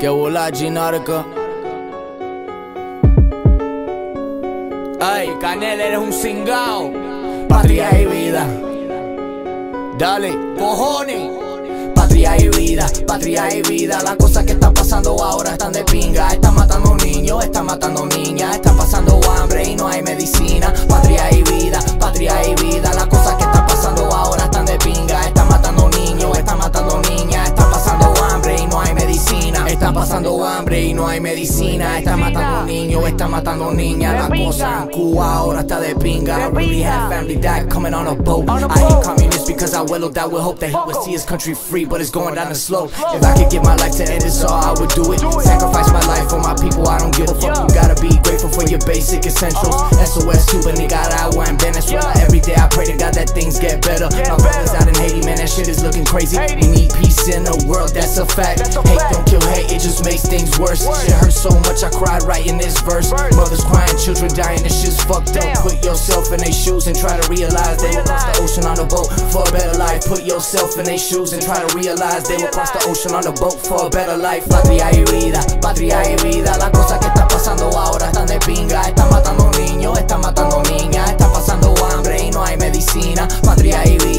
Que volar Ginarca. Ay, Canel, eres un cingao. Patria y vida. Dale, cojones. Patria y vida, patria y vida. Las cosas que están pasando ahora están de pinga. Están matando niños, están matando niñas. Están pasando hambre y no hay medicina. Patria y Están pasando hambre y no hay medicina. Están matando niños, están matando niñas. La cosa en Cuba ahora está de pinga. I really had family that coming on a boat. I ain't communist because I will that will hope that he would see his country free, but it's going down the slope. If I could give my life to end this all, I would do it. Sacrifice my life for my people, I don't give a fuck. You gotta be grateful for your basic essentials. SOS Cuba, Nicaragua, God that things get better. My brothers out in Haiti, man, that shit is looking crazy. We need peace in the world, that's a fact. Hate don't kill hate, it just makes things worse. Shit hurts so much, I cried right in this verse. Mothers crying, children dying, this shit's fucked up. Put yourself in their shoes and try to realize they will cross the ocean on a boat for a better life. Put yourself in their shoes and try to realize they will cross the ocean on a boat for a better life. Patria y vida, patria y vida. patria y.